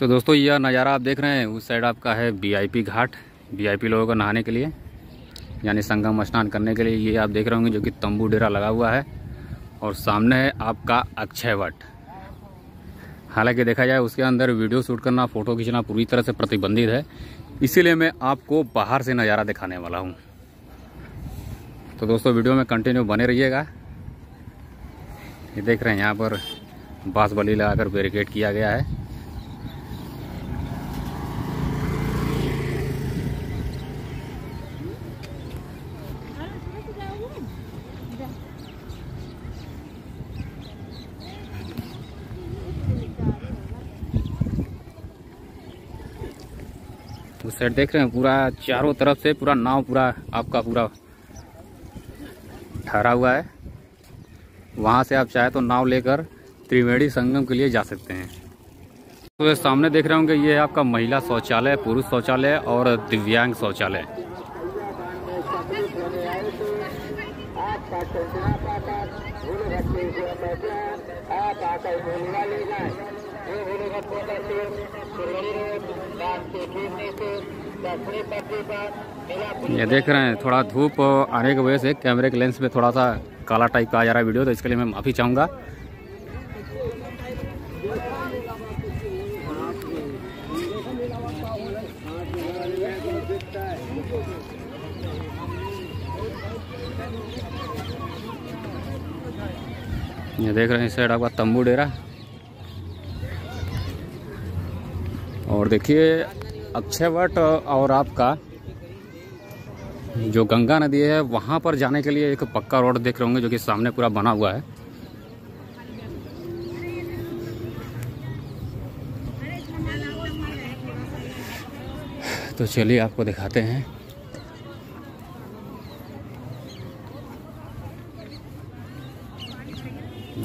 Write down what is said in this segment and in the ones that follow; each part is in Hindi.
तो दोस्तों यह नज़ारा आप देख रहे हैं। उस साइड आपका है वी घाट। वी लोगों को नहाने के लिए, यानी संगम स्नान करने के लिए। ये आप देख रहे होंगे जो कि तंबू डेरा लगा हुआ है और सामने है आपका अक्षय वट। हालाँकि देखा जाए, उसके अंदर वीडियो शूट करना, फ़ोटो खींचना पूरी तरह से प्रतिबंधित है। इसीलिए मैं आपको बाहर से नज़ारा दिखाने वाला हूँ। तो दोस्तों, वीडियो में कंटिन्यू बने रहिएगा। ये देख रहे हैं, यहाँ पर बाँस बली लगाकर बैरिकेड किया गया है। तो सर देख रहे हैं, पूरा चारों तरफ़ से पूरा नाव, पूरा आपका पूरा ठहरा हुआ है। वहाँ से आप चाहे तो नाव लेकर त्रिवेणी संगम के लिए जा सकते हैं। तो ये सामने देख रहे होंगे, ये है आपका महिला शौचालय, पुरुष शौचालय और दिव्यांग शौचालय। आप वो से रोड के से दसवीं पर ये देख रहे हैं, थोड़ा धूप आने की वजह से कैमरे के लेंस में थोड़ा सा काला टाइप का आ जा रहा है वीडियो तो इसके लिए मैं माफ़ी चाहूँगा। ये देख रहे हैं, इस साइड आपका तंबू डेरा। और देखिए, अक्षय वट और आपका, जो गंगा नदी है, वहाँ पर जाने के लिए एक पक्का रोड देख रहे होंगे, जो कि सामने पूरा बना हुआ है। तो चलिए, आपको दिखाते हैं।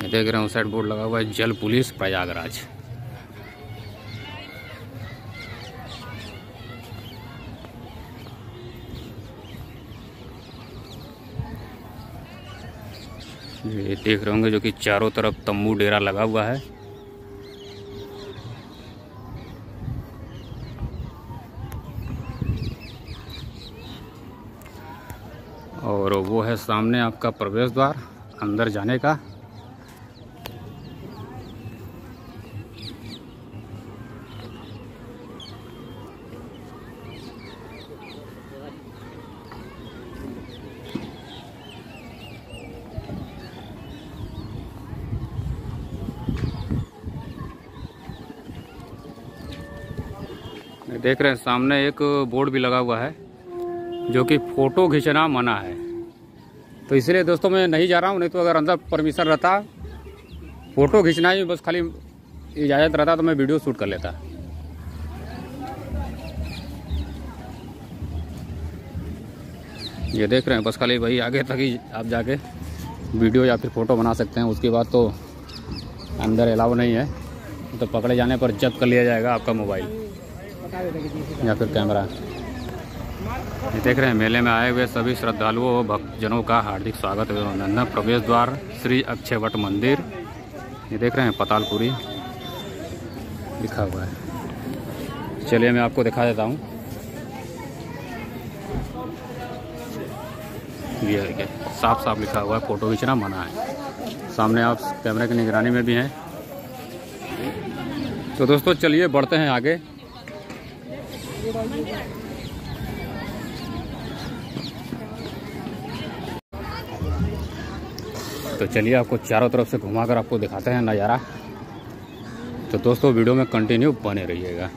देख रहे हैं, साइड बोर्ड लगा हुआ है, जल पुलिस प्रयागराज। ये देख रहे होंगे जो कि चारों तरफ़ तम्बू डेरा लगा हुआ है। और वो है सामने आपका प्रवेश द्वार, अंदर जाने का। देख रहे हैं, सामने एक बोर्ड भी लगा हुआ है, जो कि फ़ोटो खींचना मना है। तो इसलिए दोस्तों मैं नहीं जा रहा हूँ, नहीं तो अगर अंदर परमिशन रहता, फ़ोटो खींचना ही बस खाली इजाज़त रहता तो मैं वीडियो शूट कर लेता। ये देख रहे हैं, बस खाली वही आगे तक ही आप जाके वीडियो या फिर फ़ोटो बना सकते हैं, उसके बाद तो अंदर अलाउ नहीं है। तो पकड़े जाने पर जब्त कर लिया जाएगा आपका मोबाइल। या फिर कैमरा। ये देख रहे हैं, मेले में आए हुए सभी श्रद्धालुओं और भक्तजनों का हार्दिक स्वागत एवं अभिनंदन। प्रवेश द्वार, श्री अक्षयवट मंदिर। ये देख रहे हैं, पतालपुरी। लिखा हुआ है। चलिए, मैं आपको दिखा देता हूँ। ये साफ़ साफ़ लिखा हुआ है, फ़ोटो खींचना मना है। सामने आप कैमरे की निगरानी में भी हैं। तो दोस्तों, चलिए बढ़ते हैं आगे। तो चलिए आपको चारों तरफ़ से घुमाकर आपको दिखाते हैं नज़ारा। तो दोस्तों, वीडियो में कंटिन्यू बने रहिएगा।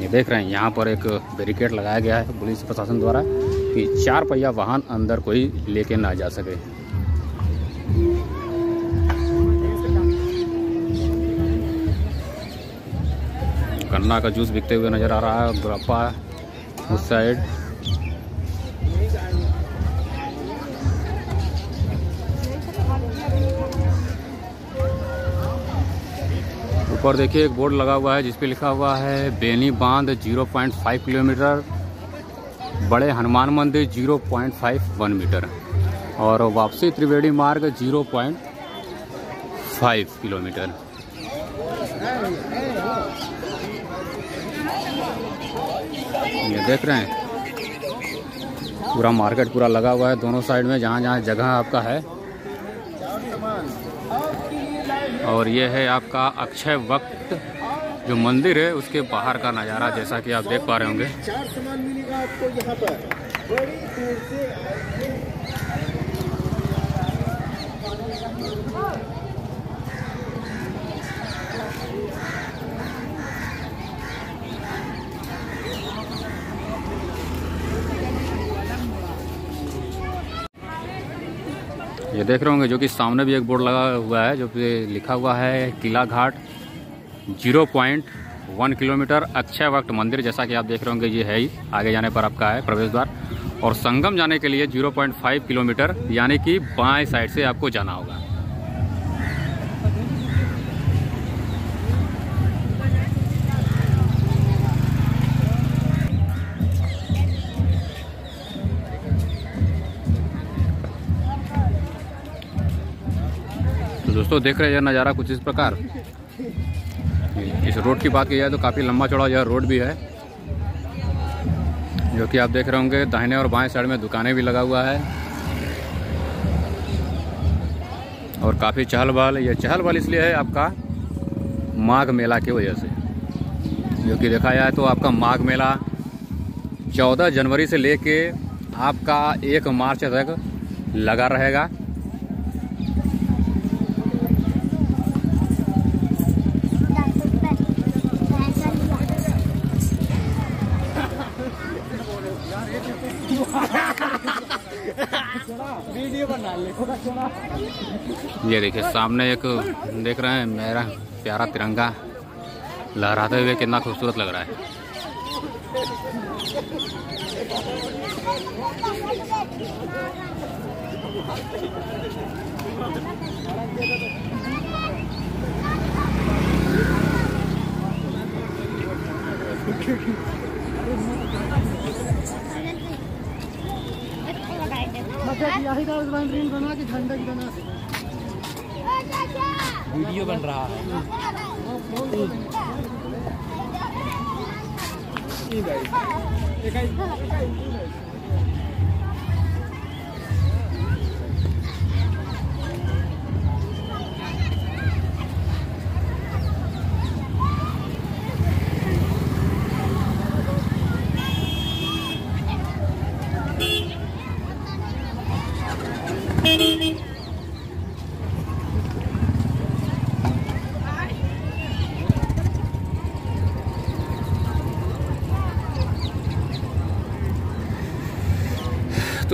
ये देख रहे हैं, यहाँ पर एक बैरिकेड लगाया गया है पुलिस प्रशासन द्वारा कि चार पहिया वाहन अंदर कोई लेके ना जा सके। गन्ना का जूस बिकते हुए नज़र आ रहा है और गुरप्पा उस साइड। ऊपर देखिए, एक बोर्ड लगा हुआ है जिस पे लिखा हुआ है, बेनी बाँध 0.5 किलोमीटर, बड़े हनुमान मंदिर 0.51 मीटर, और वापसी त्रिवेणी मार्ग 0.5 किलोमीटर। ये देख रहे हैं। पूरा मार्केट पूरा लगा हुआ है दोनों साइड में, जहाँ जहाँ जगह आपका है। और ये है आपका अक्षय वक्त, जो मंदिर है, उसके बाहर का नज़ारा, जैसा कि आप देख पा रहे होंगे चार सामान मिलेगा आपको यहाँ पर बड़ी दूर से ये देख रहे होंगे जो कि सामने भी एक बोर्ड लगा हुआ है, जो कि लिखा हुआ है Kila Ghat, zero point one kilometre Akshay वक्त मंदिर, जैसा कि आप देख रहे होंगे ये है ही, आगे जाने पर आपका है प्रवेश द्वार। और संगम जाने के लिए 0.5 किलोमीटर, यानी कि बाएँ साइड से आपको जाना होगा। दोस्तों देख रहे हैं यह नज़ारा कुछ इस प्रकार। इस रोड की बात की जाए तो काफ़ी लंबा चौड़ा यह रोड भी है, जो कि आप देख रहे होंगे, दाहिने और बाएँ साइड में दुकानें भी लगा हुआ है। और काफ़ी चहल बहल ये चहल बहल इसलिए है आपका माघ मेला की वजह से। जो कि देखा जाए तो आपका माघ मेला 14 जनवरी से लेके आपका एक मार्च तक लगा रहेगा। ये देखिए, सामने एक देख रहे हैं, मेरा प्यारा तिरंगा लहराते हुए कितना खूबसूरत लग रहा है। रील बना के झंडा की। बना वीडियो बन रहा है।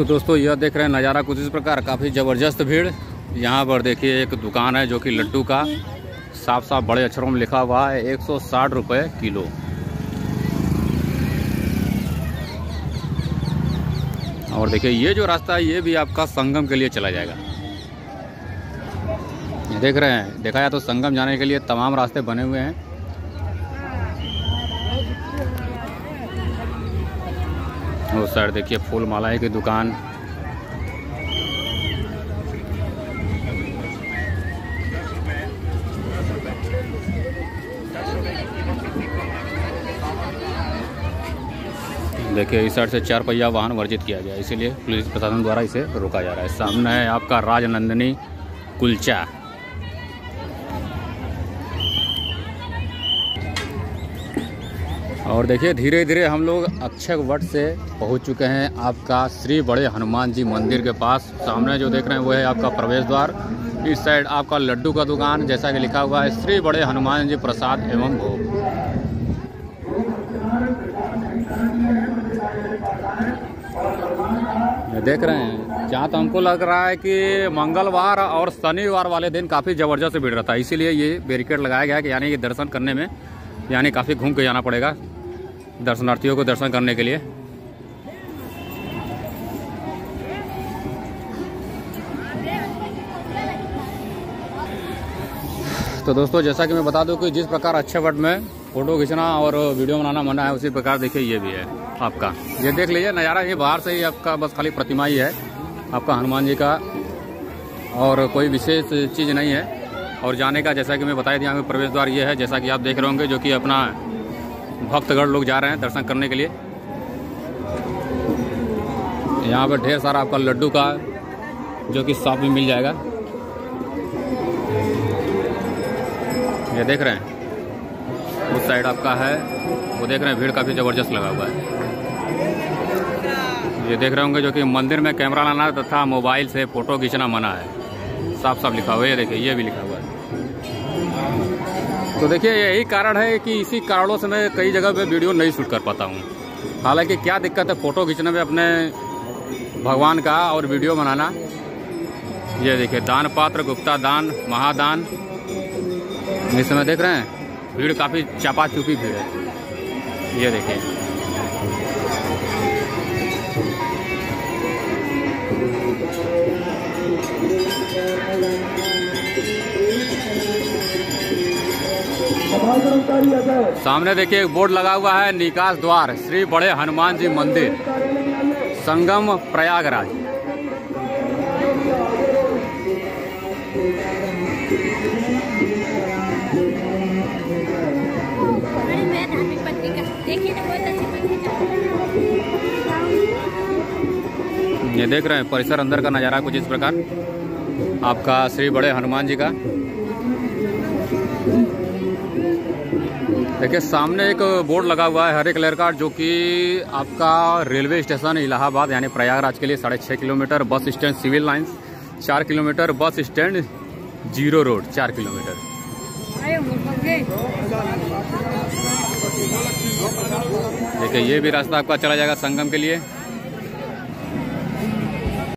तो दोस्तों, यह देख रहे हैं नज़ारा कुछ इस प्रकार। काफ़ी ज़बरदस्त भीड़। यहाँ पर देखिए, एक दुकान है जो कि लड्डू का। साफ़ साफ़ बड़े अक्षरों में लिखा हुआ है, एक सौ किलो। और देखिए, ये जो रास्ता है, ये भी आपका संगम के लिए चला जाएगा। देख रहे हैं, देखा जाए तो संगम जाने के लिए तमाम रास्ते बने हुए हैं। साइड देखिए, फूल मालाएँ की दुकान। देखिए, इस साइड से चार पहिया वाहन वर्जित किया गया, इसीलिए पुलिस प्रशासन द्वारा इसे रोका जा रहा है। सामने है आपका राजनंदिनी कुलचा। और देखिए धीरे धीरे हम लोग अक्षय वट से पहुँच चुके हैं आपका श्री बड़े हनुमान जी मंदिर के पास। सामने जो देख रहे हैं, वो है आपका प्रवेश द्वार। इस साइड आपका लड्डू का दुकान, जैसा कि लिखा हुआ है, श्री बड़े हनुमान जी प्रसाद एवं भोग। देख रहे हैं, जहाँ तो हमको लग रहा है कि मंगलवार और शनिवार वाले दिन काफ़ी ज़बरदस्त भीड़ रहता है। इसीलिए ये बैरिकेड लगाया गया है कि यानी कि दर्शन करने में यानी काफ़ी घूम के जाना पड़ेगा। दर्शनार्थियों को दर्शन करने के लिए। तो दोस्तों, जैसा कि मैं बता दूँ कि जिस प्रकार अच्छे वट में फ़ोटो खींचना और वीडियो बनाना मना है, उसी प्रकार देखिए ये भी है आपका। ये देख लीजिए, नज़ारा ये बाहर से ही आपका बस खाली प्रतिमा ही है, आपका हनुमान जी का। और कोई विशेष चीज़ नहीं है। और जाने का, जैसा कि मैं बताया दिया प्रवेश द्वार ये है, जैसा कि आप देख रहे होंगे, जो कि अपना भक्तगढ़ लोग जा रहे हैं दर्शन करने के लिए। यहाँ पर ढेर सारा आपका लड्डू का जो कि शॉप में मिल जाएगा। ये देख रहे हैं। उस साइड आपका है। वो देख रहे हैं, भीड़ काफ़ी ज़बरदस्त लगा हुआ है। ये देख रहे होंगे जो कि मंदिर में कैमरा लाना तथा मोबाइल से फ़ोटो खींचना मना है। साफ़ साफ़ लिखा हुआ है। ये देखिए, ये भी लिखा हुआ तो देखिए यही कारण है कि इसी कारणों से मैं कई जगह पे वीडियो नहीं शूट कर पाता हूँ। हालाँकि क्या दिक्कत है, फ़ोटो खींचने में अपने भगवान का और वीडियो बनाना। ये देखिए, दान पात्र, गुप्ता दान, महादान। इस समय देख रहे हैं, भीड़ काफ़ी चापा चुपी भीड़ है। ये देखिए। सफ़ाई कर्मचारी सामने देखिए एक बोर्ड लगा हुआ है निकास द्वार श्री बड़े हनुमान जी मंदिर। संगम प्रयागराज। पत्रिका ये देख रहे हैं परिसर अंदर का नज़ारा कुछ इस प्रकार। आपका श्री बड़े हनुमान जी का। देखिए, सामने एक बोर्ड लगा हुआ है हरे कलर का, जो कि आपका रेलवे स्टेशन इलाहाबाद, यानी प्रयागराज के लिए साढ़े छः kilometre bus stand, civil lines, चार kilometre bus stand, zero road, चार किलोमीटर। देखिए, ये भी रास्ता आपका चला जाएगा संगम के लिए।